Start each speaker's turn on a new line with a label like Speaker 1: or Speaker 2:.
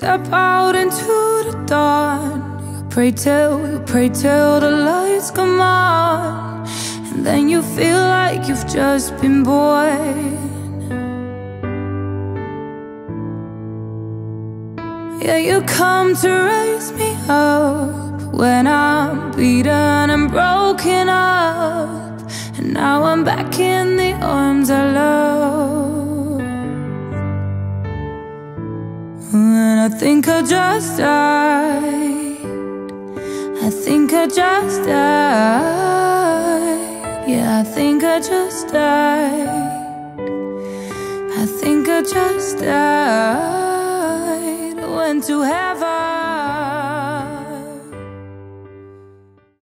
Speaker 1: Step out into the dawn. You pray till, you pray till the lights come on. And then you feel like you've just been born. Yeah, you come to raise me up when I'm beaten and broken up. And now I'm back in the arms And I think I just died. I think I just died. Yeah, I think I just died. I think I just died. Went to heaven.